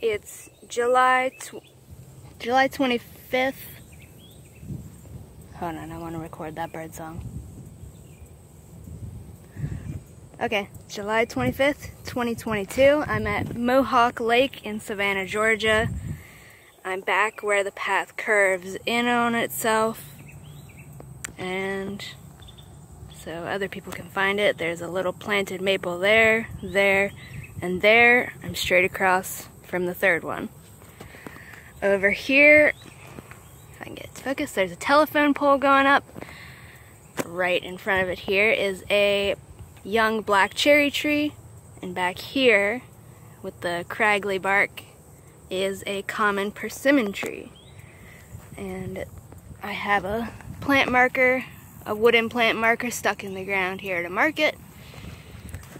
It's July July 25th. Hold on, I want to record that bird song. Okay, July 25th, 2022. I'm at Mohawk Lake in Savannah, Georgia. I'm back where the path curves in on itself. And so other people can find it. There's a little planted maple there, there, and there. I'm straight across from the third one. Over here, if I can get it to focus, there's a telephone pole going up. Right in front of it here is a young black cherry tree. And back here, with the craggly bark, is a common persimmon tree. And I have a plant marker, a wooden plant marker stuck in the ground here to mark it.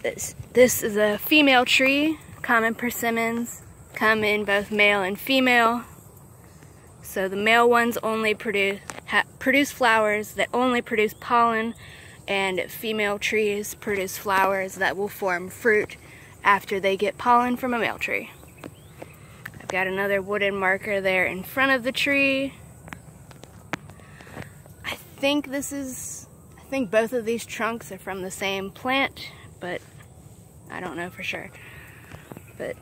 This, this is a female tree. Common persimmons come in both male and female. So the male ones only produce, produce flowers that only produce pollen and female trees produce flowers that will form fruit after they get pollen from a male tree. I've got another wooden marker there in front of the tree. I think this is, I think both of these trunks are from the same plant, but I don't know for sure. But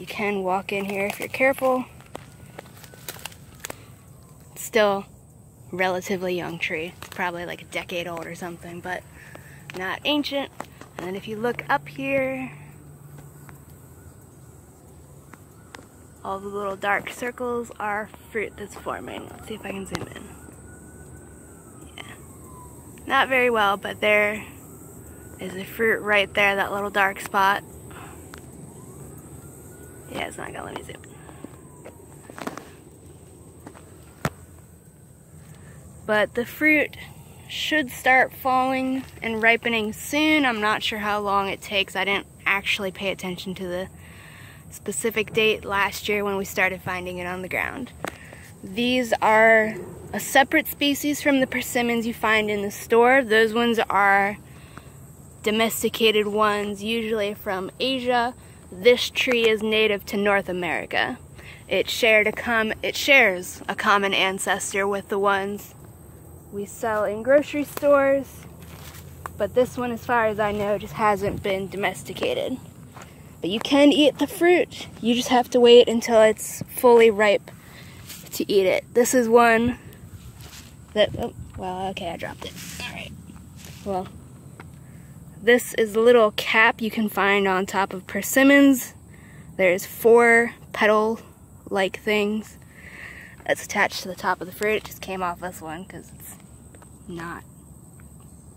you can walk in here if you're careful. Still relatively young tree. It's Probably like a decade old or something, but not ancient. And then if you look up here, all the little dark circles are fruit that's forming. Let's see if I can zoom in. Yeah. Not very well, but there is a fruit right there, that little dark spot. Yeah, it's not gonna let me zoom but the fruit should start falling and ripening soon. I'm not sure how long it takes. I didn't actually pay attention to the specific date last year when we started finding it on the ground. These are a separate species from the persimmons you find in the store. Those ones are domesticated ones, usually from Asia. This tree is native to North America. It shared a com it shares a common ancestor with the ones we sell in grocery stores, but this one, as far as I know, just hasn't been domesticated. But you can eat the fruit. You just have to wait until it's fully ripe to eat it. This is one that, oh, well, okay, I dropped it. All right. Well, this is the little cap you can find on top of persimmons. There's four petal-like things that's attached to the top of the fruit. It just came off this one because it's not.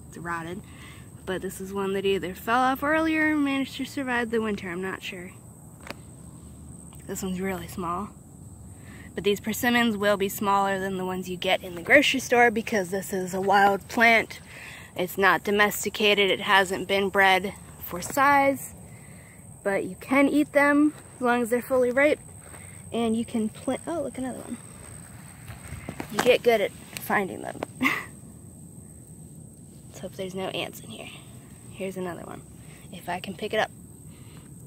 It's rotted. But this is one that either fell off earlier or managed to survive the winter. I'm not sure. This one's really small. But these persimmons will be smaller than the ones you get in the grocery store because this is a wild plant. It's not domesticated. It hasn't been bred for size. But you can eat them as long as they're fully ripe. And you can plant, oh, look, another one. You get good at finding them. Let's hope there's no ants in here. Here's another one. If I can pick it up.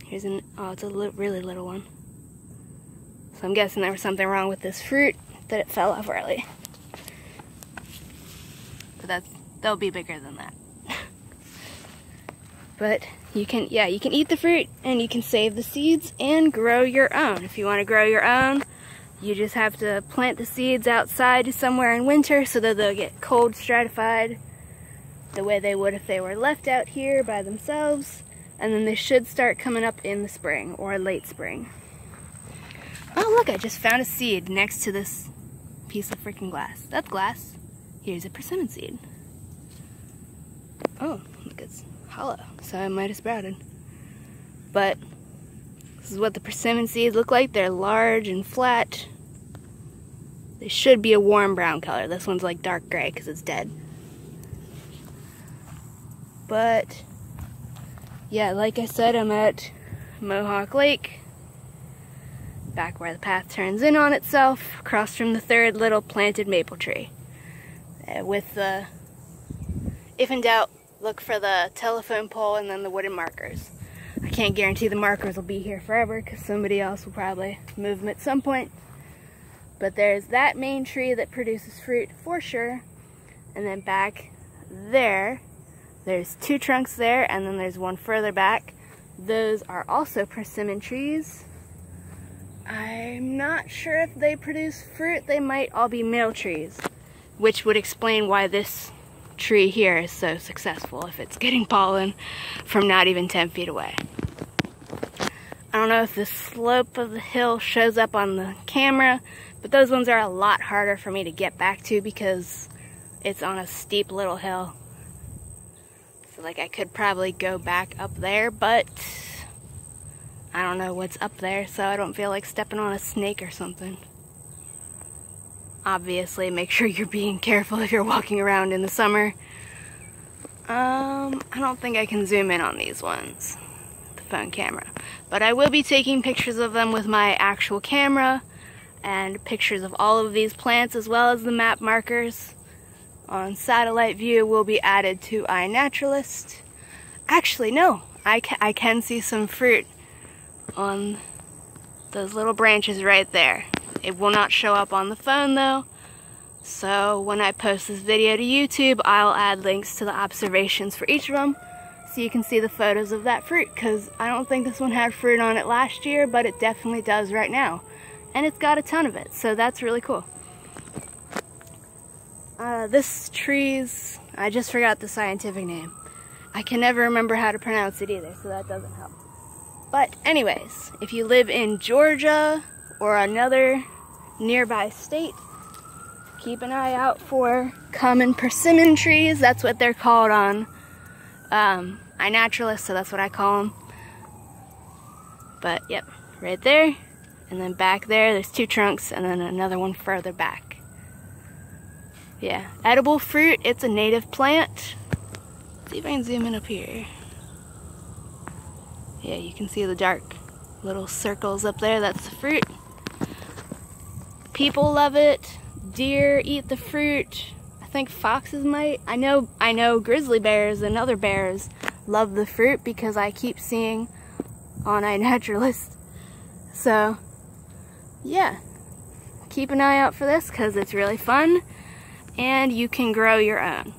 Here's an, oh, it's a li really little one. So I'm guessing there was something wrong with this fruit that it fell off early. But that's, they'll be bigger than that. but you can, yeah, you can eat the fruit and you can save the seeds and grow your own. If you want to grow your own, you just have to plant the seeds outside somewhere in winter so that they'll get cold stratified the way they would if they were left out here by themselves. And then they should start coming up in the spring or late spring. Oh, look, I just found a seed next to this piece of freaking glass. That's glass. Here's a persimmon seed. Oh, look, it's hollow, so I might have sprouted. But this is what the persimmon seeds look like. They're large and flat. They should be a warm brown color. This one's like dark gray because it's dead. But yeah, like I said, I'm at Mohawk Lake, back where the path turns in on itself, across from the third little planted maple tree. Uh, with the, if in doubt, look for the telephone pole and then the wooden markers. I can't guarantee the markers will be here forever because somebody else will probably move them at some point. But there's that main tree that produces fruit for sure. And then back there, there's two trunks there, and then there's one further back. Those are also persimmon trees. I'm not sure if they produce fruit. They might all be male trees, which would explain why this tree here is so successful if it's getting pollen from not even 10 feet away. I don't know if the slope of the hill shows up on the camera, but those ones are a lot harder for me to get back to because it's on a steep little hill. So like I could probably go back up there, but I don't know what's up there, so I don't feel like stepping on a snake or something. Obviously, make sure you're being careful if you're walking around in the summer. Um, I don't think I can zoom in on these ones, the phone camera. But I will be taking pictures of them with my actual camera and pictures of all of these plants as well as the map markers on satellite view will be added to iNaturalist. Actually, no, I, ca I can see some fruit on those little branches right there. It will not show up on the phone though. So when I post this video to YouTube, I'll add links to the observations for each of them so you can see the photos of that fruit because I don't think this one had fruit on it last year, but it definitely does right now. And it's got a ton of it, so that's really cool. Uh, this tree's, I just forgot the scientific name. I can never remember how to pronounce it either, so that doesn't help. But anyways, if you live in Georgia or another nearby state, keep an eye out for common persimmon trees. That's what they're called on um, iNaturalist, so that's what I call them. But yep, right there. And then back there, there's two trunks, and then another one further back. Yeah, edible fruit, it's a native plant. Let's see if I can zoom in up here. Yeah, you can see the dark little circles up there. That's the fruit. People love it. Deer eat the fruit. I think foxes might. I know I know grizzly bears and other bears love the fruit because I keep seeing on iNaturalist. So, yeah. Keep an eye out for this because it's really fun and you can grow your own.